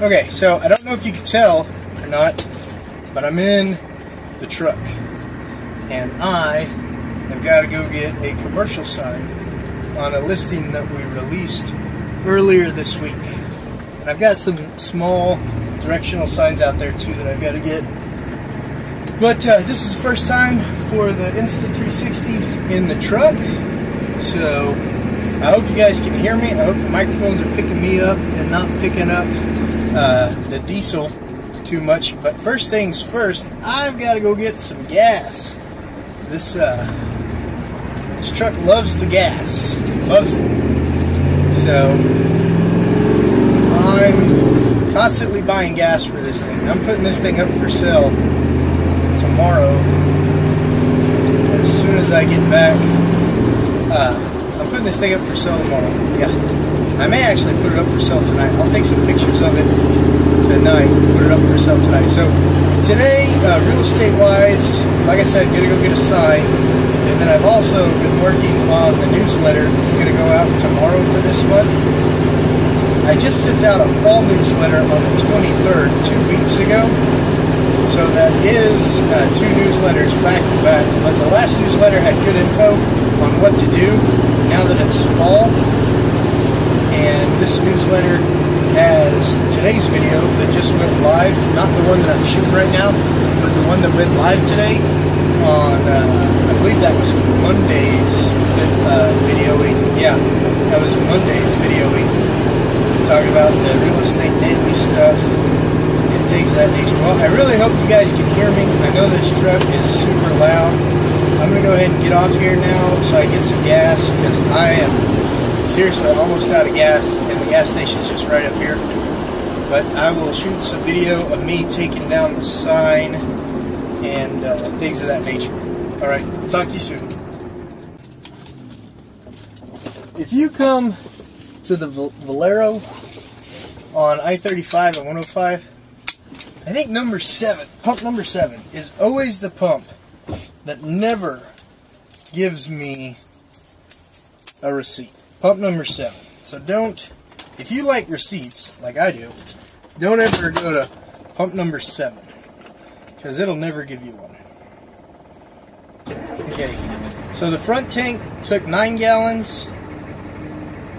Okay, so I don't know if you can tell or not, but I'm in the truck. And I have got to go get a commercial sign on a listing that we released earlier this week. And I've got some small directional signs out there too that I've got to get. But uh, this is the first time for the Insta360 in the truck. So I hope you guys can hear me. I hope the microphones are picking me up and not picking up uh, the diesel too much. But first things first, I've got to go get some gas. This uh, this truck loves the gas, loves it. So I'm constantly buying gas for this thing. I'm putting this thing up for sale tomorrow. As soon as I get back, uh, I'm putting this thing up for sale tomorrow. Yeah. I may actually put it up for sale tonight. I'll take some pictures of it tonight, put it up for sale tonight. So today, uh, real estate wise, like I said, I'm gonna go get a sign. And then I've also been working on the newsletter that's gonna go out tomorrow for this month. I just sent out a fall newsletter on the 23rd, two weeks ago. So that is uh, two newsletters back to back. But the last newsletter had good info on what to do now that it's fall this newsletter as today's video that just went live, not the one that I'm shooting right now, but the one that went live today on, uh, I believe that was Monday's uh, videoing. Yeah, that was Monday's videoing. It's talking about the real estate daily stuff and things of that nature. Well, I really hope you guys can hear me. I know this truck is super loud. I'm going to go ahead and get off here now so I get some gas because I am seriously almost out of gas and the gas station's just right up here. But I will shoot some video of me taking down the sign and uh, things of that nature. Alright, talk to you soon. If you come to the Valero on I-35 and 105, I think number 7, pump number 7, is always the pump that never gives me a receipt. Pump number seven. So don't, if you like receipts, like I do, don't ever go to pump number seven. Because it'll never give you one. Okay, so the front tank took nine gallons,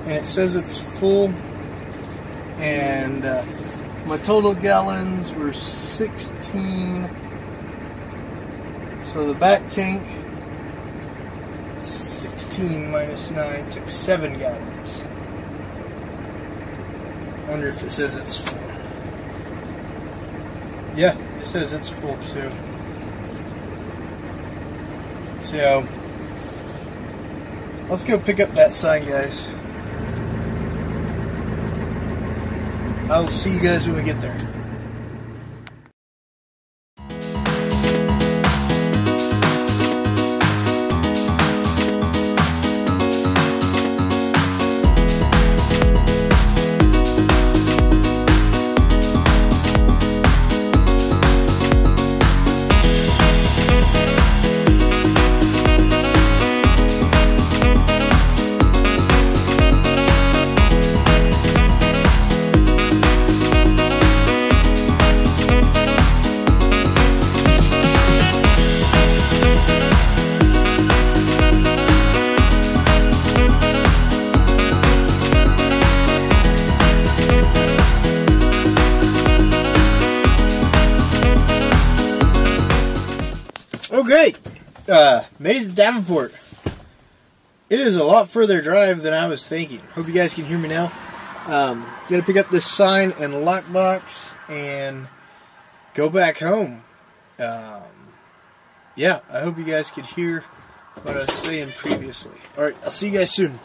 and it says it's full, and uh, my total gallons were 16. So the back tank 16 minus 9 took 7 gallons. I wonder if it says it's full. Yeah, it says it's full too. So, let's go pick up that sign, guys. I will see you guys when we get there. Okay, uh, made it to Davenport. It is a lot further drive than I was thinking. Hope you guys can hear me now. Um, gonna pick up this sign and lockbox and go back home. Um, yeah, I hope you guys could hear what I was saying previously. Alright, I'll see you guys soon.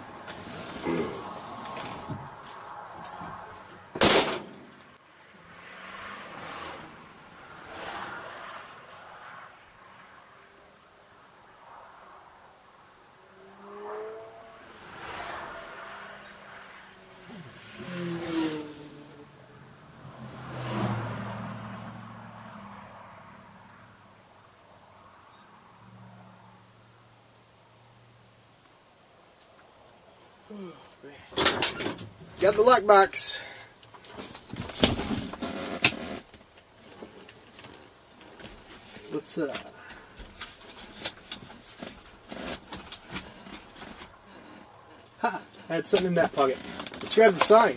Got the lockbox. Let's uh Ha! I had something in that pocket. Let's grab the sign.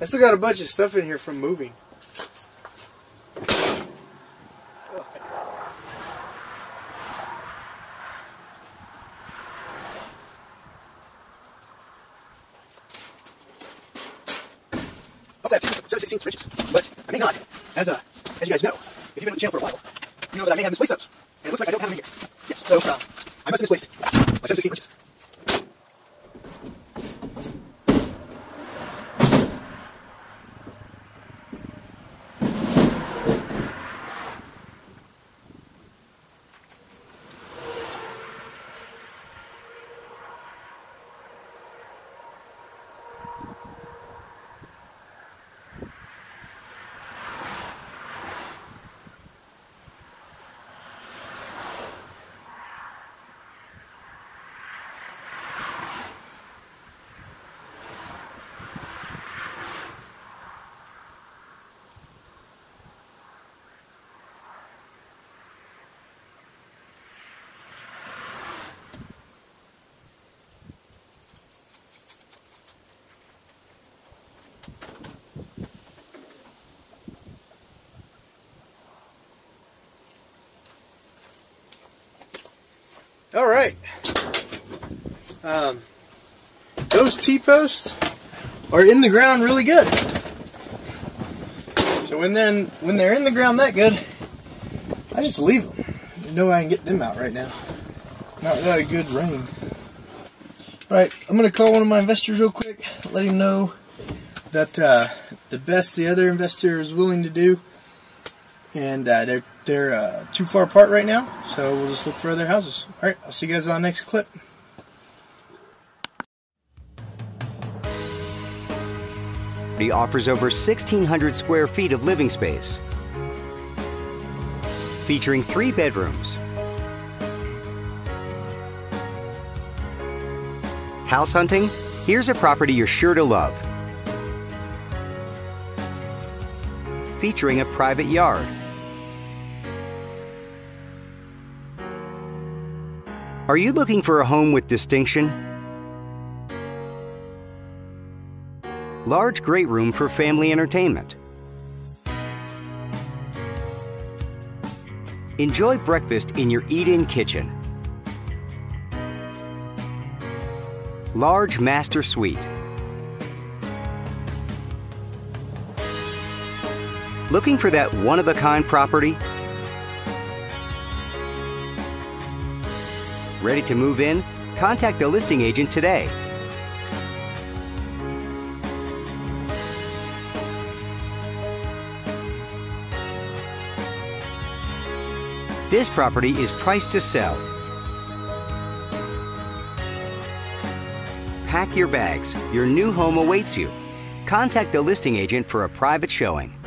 I still got a bunch of stuff in here from moving. I have 7 16 inches, but I may not. As uh, as you guys know, if you've been on the channel for a while, you know that I may have misplaced those. And it looks like I don't have them here. Yes, so uh, I must have misplaced my 7 16 right. Um, those T-posts are in the ground really good. So when then when they're in the ground that good, I just leave them. No way I can get them out right now. Not without a good rain. All right, I'm gonna call one of my investors real quick, let him know that uh, the best the other investor is willing to do, and uh, they're they're uh, too far apart right now, so we'll just look for other houses. All right, I'll see you guys on the next clip. He offers over 1,600 square feet of living space, featuring three bedrooms, house hunting. Here's a property you're sure to love, featuring a private yard. Are you looking for a home with distinction? Large great room for family entertainment. Enjoy breakfast in your eat-in kitchen. Large master suite. Looking for that one-of-a-kind property? Ready to move in? Contact the listing agent today. This property is priced to sell. Pack your bags. Your new home awaits you. Contact the listing agent for a private showing.